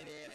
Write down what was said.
it.